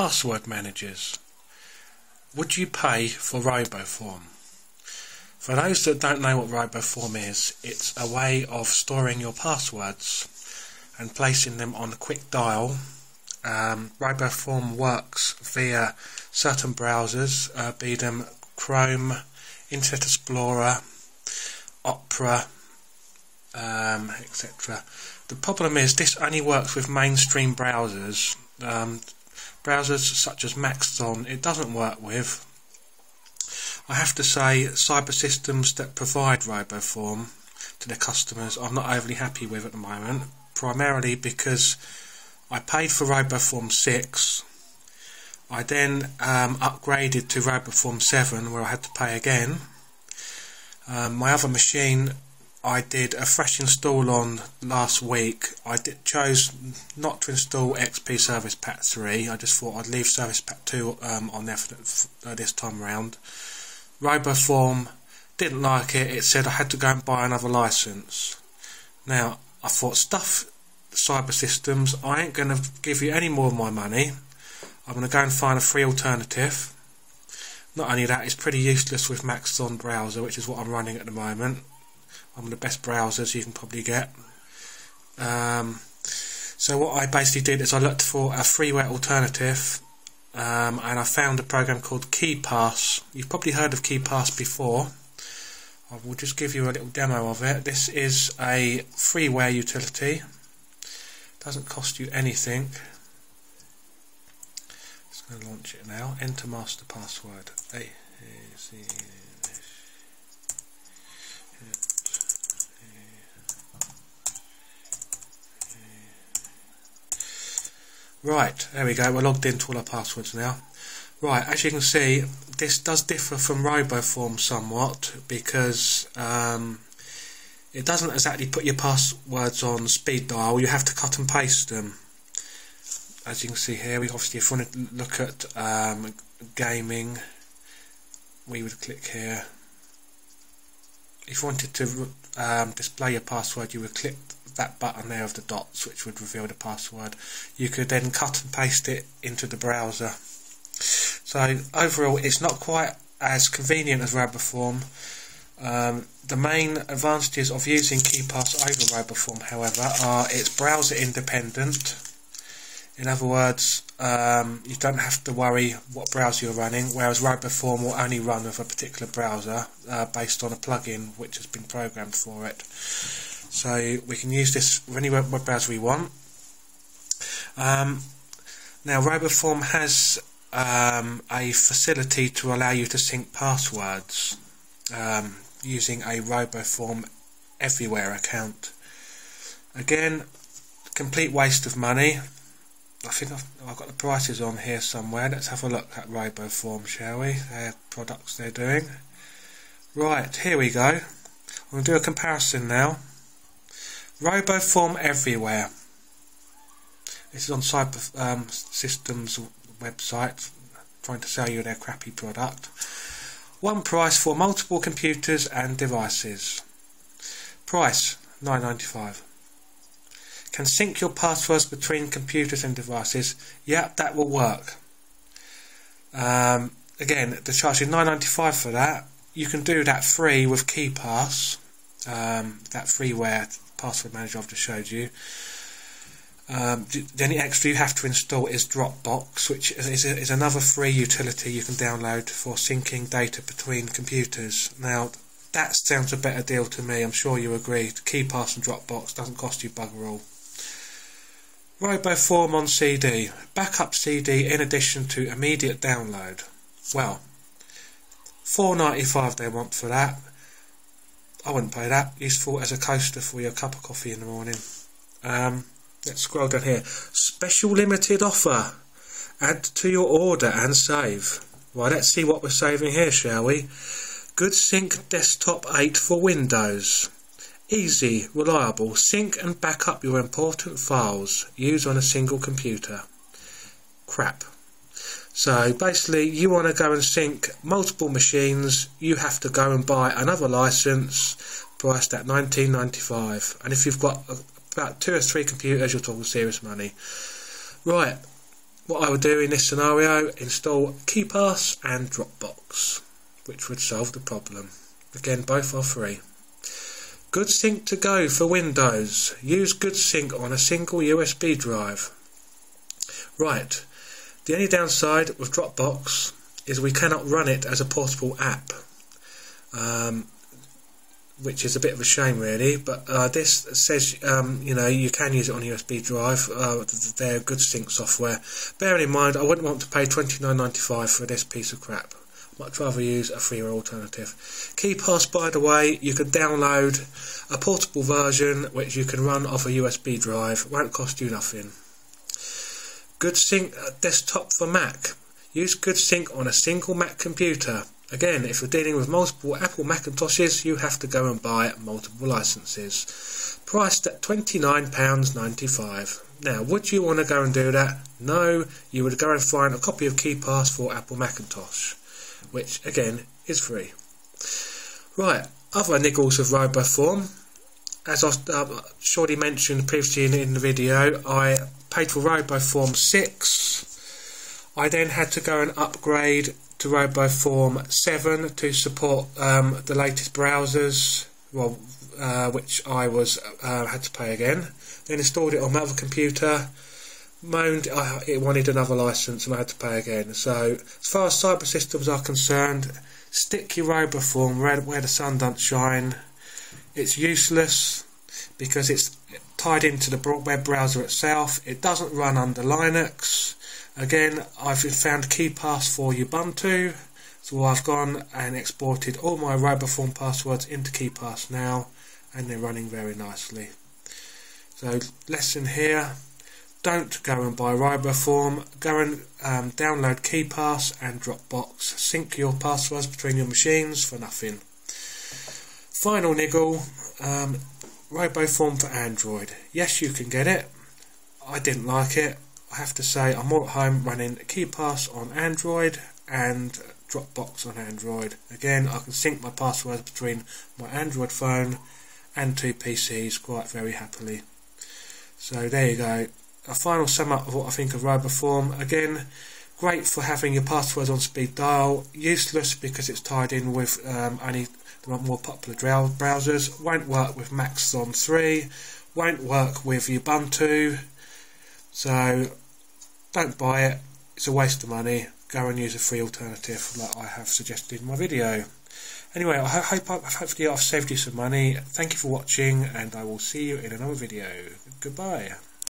Password managers. Would you pay for RoboForm? For those that don't know what RoboForm is, it's a way of storing your passwords and placing them on a quick dial. Um, works via certain browsers, uh, be them Chrome, Internet Explorer, Opera, um, etc. The problem is this only works with mainstream browsers. Um, browsers such as Maxthon it doesn't work with. I have to say Siber Systems that provide RoboForm to their customers I'm not overly happy with at the moment primarily because I paid for RoboForm 6 I then um, upgraded to RoboForm 7 where I had to pay again um, my other machine I did a fresh install on last week. I did, chose not to install XP Service Pack 3. I just thought I'd leave Service Pack 2 um, on there uh, this time around. RoboForm didn't like it. It said I had to go and buy another license. Now, I thought, stuff Siber Systems, I ain't going to give you any more of my money. I'm going to go and find a free alternative. Not only that, it's pretty useless with Maxthon browser, which is what I'm running at the moment one of the best browsers you can probably get. Um, so what I basically did is I looked for a freeware alternative um, and I found a program called KeePass. You've probably heard of KeePass before. I will just give you a little demo of it. This is a freeware utility. Doesn't cost you anything. Just going to launch it now. Enter master password. A, A, C, Right, there we go, we're logged into all our passwords now. Right, as you can see, this does differ from RoboForm somewhat because um, it doesn't exactly put your passwords on speed dial, you have to cut and paste them. As you can see here, we obviously if you want to look at um, gaming, we would click here. If you wanted to um, display your password, you would click that button there of the dots which would reveal the password. You could then cut and paste it into the browser. So overall it's not quite as convenient as RoboForm. Um, the main advantages of using KeePass over RoboForm however are it's browser independent. In other words, um, you don't have to worry what browser you're running, whereas RoboForm will only run with a particular browser uh, based on a plugin which has been programmed for it. So we can use this with any web browser we want. Um, now RoboForm has um, a facility to allow you to sync passwords um, using a RoboForm Everywhere account. Again, complete waste of money. I think I've, I've, got the prices on here somewhere. Let's have a look at RoboForm, shall we? Their products they're doing. Right, here we go. I'm going to do a comparison now. RoboForm everywhere. This is on Siber um, Systems website, trying to sell you their crappy product. One price for multiple computers and devices. Price nine ninety five. Can sync your passwords between computers and devices. Yep, that will work. Um, again, the charge is nine ninety five for that. You can do that free with KeePass. Um, that freeware password manager I've just showed you. Um, the only extra you have to install is Dropbox, which is, a, is another free utility you can download for syncing data between computers. Now, that sounds a better deal to me. I'm sure you agree. KeePass and Dropbox doesn't cost you bugger all. RoboForm on CD. Backup CD in addition to immediate download. Well, four ninety five they want for that. I wouldn't pay that. Useful as a coaster for your cup of coffee in the morning. Um, let's scroll down here. Special limited offer. Add to your order and save. Well, let's see what we're saving here, shall we? GoodSync Desktop 8 for Windows. Easy, reliable, sync and back up your important files. Use on a single computer. Crap. So basically, you want to go and sync multiple machines, you have to go and buy another license priced at 19.95. And if you've got about two or three computers, you're talking serious money. Right, what I would do in this scenario, install KeePass and Dropbox, which would solve the problem. Again, both are free. GoodSync to go for Windows. Use GoodSync on a single USB drive. Right, the only downside with Dropbox is we cannot run it as a portable app. Um, which is a bit of a shame really. But uh, this says um, you know you can use it on USB drive. Uh, their good sync software. Bearing in mind, I wouldn't want to pay twenty nine ninety five for this piece of crap. Much rather use a freer alternative. KeePass, by the way, you can download a portable version which you can run off a USB drive. Won't cost you nothing. GoodSync desktop for Mac. Use GoodSync on a single Mac computer. Again, if you're dealing with multiple Apple Macintoshes, you have to go and buy multiple licenses. Priced at £29.95. Now, would you want to go and do that? No, you would go and find a copy of KeePass for Apple Macintosh, which again is free. Right, other niggles of RoboForm. As I uh, shortly mentioned previously in, in the video, I paid for RoboForm 6. I then had to go and upgrade to RoboForm 7 to support um, the latest browsers, well, uh, which I was uh, had to pay again. Then installed it on my other computer. Moaned it wanted another license and I had to pay again. So, as far as Siber Systems are concerned, stick your RoboForm where, where the sun don't shine. It's useless because it's tied into the web browser itself. It doesn't run under Linux. Again, I've found KeePass for Ubuntu, so I've gone and exported all my RoboForm passwords into KeePass now, and they're running very nicely. So, lesson here, don't go and buy RoboForm, go and um, download KeePass and Dropbox, sync your passwords between your machines for nothing. Final niggle, um, RoboForm for Android. Yes, you can get it. I didn't like it. I have to say I'm more at home running KeePass on Android and Dropbox on Android. Again, I can sync my passwords between my Android phone and two PCs quite very happily. So there you go. A final sum up of what I think of RoboForm. Again, great for having your passwords on speed dial. Useless because it's tied in with um, only the more popular browsers. Won't work with Maxthon 3. Won't work with Ubuntu. So don't buy it, it's a waste of money. Go and use a free alternative like I have suggested in my video. Anyway, I hope hopefully I've saved you some money. Thank you for watching and I will see you in another video. Goodbye.